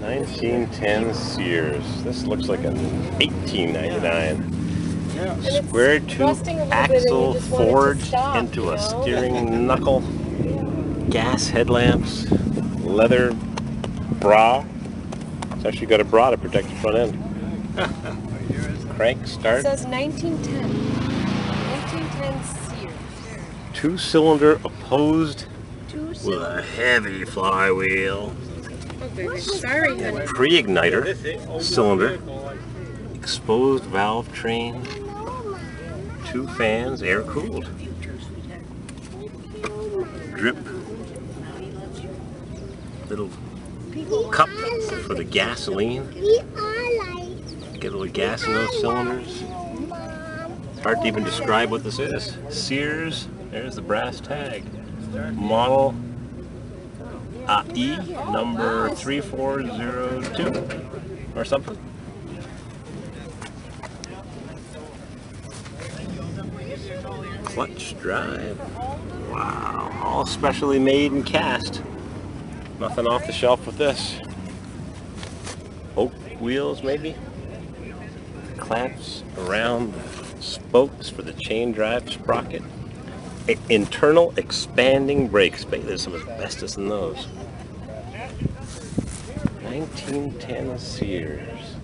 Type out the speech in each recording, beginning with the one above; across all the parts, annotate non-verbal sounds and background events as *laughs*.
1910 Sears. This looks like an 1899. And it's Square tube rusting a little bit and axle you just want it to forged stop, into you a know? steering knuckle. Gas headlamps. Leather bra. It's actually got a bra to protect the front end. *laughs* Crank It start. says 1910. 1910 Sears. Two cylinder opposed Two with a heavy flywheel. Sorry. Pre-igniter cylinder. Exposed valve train. Two fans, air cooled. Drip. Little cup for the gasoline. Get a little gas in those cylinders. Hard to even describe what this is. Sears, there's the brass tag. Model AE number 3402 or something. Clutch drive. Wow, all specially made and cast. Nothing off the shelf with this. Oak wheels maybe. Clamps around the spokes for the chain drive sprocket. Internal expanding brakes. There's some asbestos in those. 1910 Sears.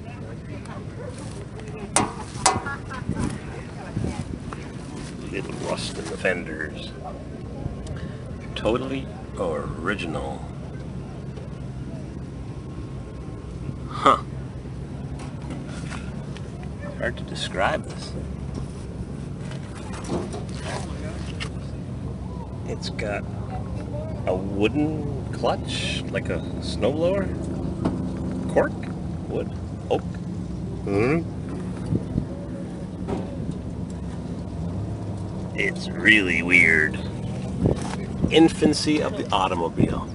Little rust in the fenders. Totally original. Huh. Hard to describe this. It's got a wooden clutch, like a snowblower. Cork? Wood? Oak? Hmm. It's really weird. Infancy of the automobile.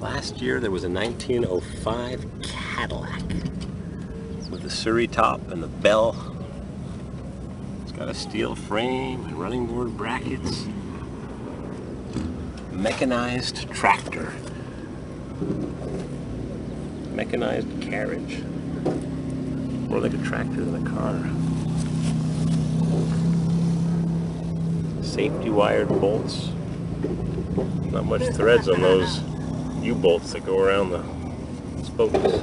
Last year there was a 1905 Cadillac with the Surrey top and the bell. It's got a steel frame and running board brackets. Mechanized tractor. Mechanized carriage. More like a tractor than a car. Safety wired bolts. Not much threads on those U-bolts that go around the spokes.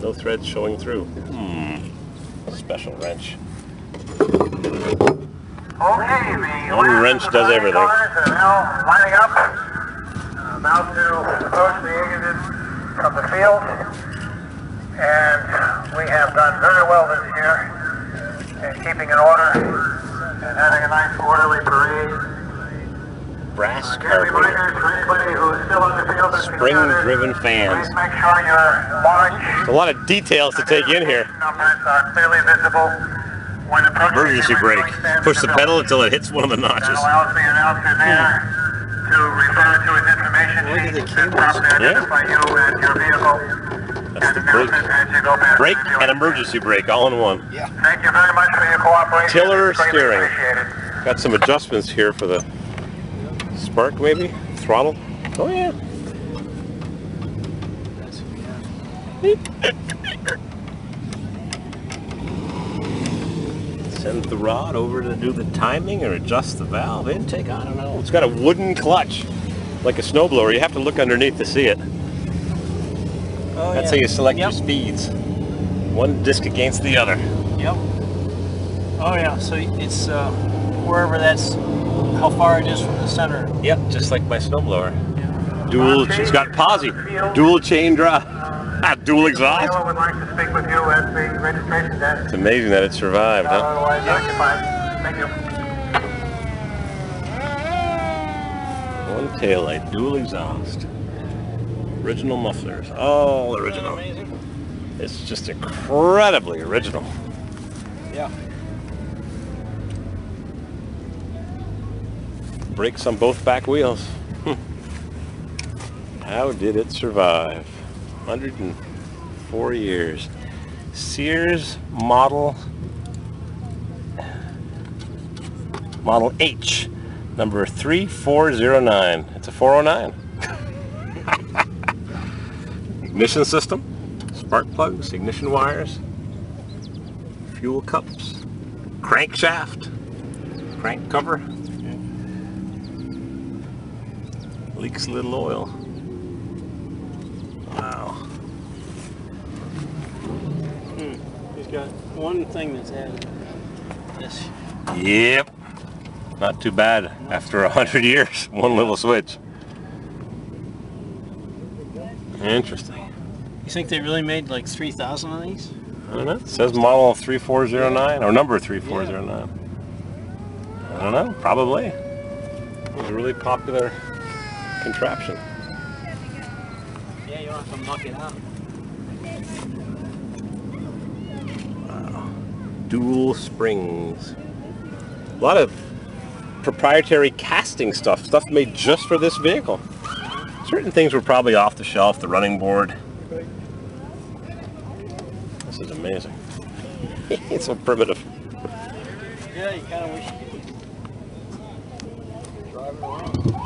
No threads showing through. Hmm. Special wrench. Okay, the One wrench does everything. Cars are now lining up, uh, about to approach the exit from the field, and we have done very well this year in keeping in order and having a nice orderly parade. Brass Again, carburetor. reminders for anybody who's still on the field. Spring-driven fans. Please make sure your A lot of details to take in here. Numbers are clearly visible Emergency brake. Push the pedal until it hits one of the That notches. allows the announcer there to refer to his information sheet and properly identify you and your vehicle. That's the brake. as you go past Brake and emergency brake all in one. Thank you very much for your cooperation. Tiller steering. Got some adjustments here for the spark maybe? Throttle? Oh yeah. Send the rod over to do the timing or adjust the valve intake. I don't know. It's got a wooden clutch, like a snowblower. You have to look underneath to see it. Oh, That's yeah. how you select Yep. your speeds. One disc against the other. Yep. Oh yeah. So it's uh, wherever that's how far it is from the center. Yep, just like my snowblower. Dual, it's got posi, dual chain drive, *laughs* dual exhaust. Taylor would like to speak with you at the registration desk. It's amazing that it survived, huh? Otherwise occupied. Thank you. One taillight, dual exhaust, original mufflers, all original. It's just incredibly original. Yeah. Brakes on both back wheels. *laughs* How did it survive? 104 years. Sears model model H number 3409. It's a 409. *laughs* Ignition system, spark plugs, ignition wires, fuel cups, crankshaft, crank cover. Leaks a little oil. Wow. He's got one thing that's added. This. Yep. Not too bad after a hundred years. *laughs* One little switch. Interesting. You think they really made like 3,000 of these? I don't know. It says model 3409 or number 3409. I don't know. Probably. It was a really popular contraption. Yeah, you don't have to muck it out. Dual springs. A lot of proprietary casting stuff. Stuff made just for this vehicle. Certain things were probably off the shelf. The running board. This is amazing. *laughs* it's so primitive. Yeah, you kind of wish you could drive it around.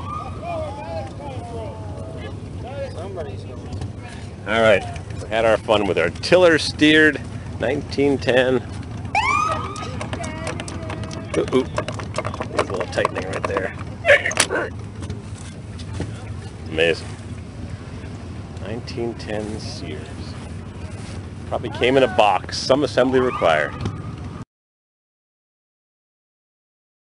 All right, we had our fun with our tiller steered 1910. Ooh. Needs a little tightening right there. Amazing. 1910 Sears. Probably came in a box, some assembly required.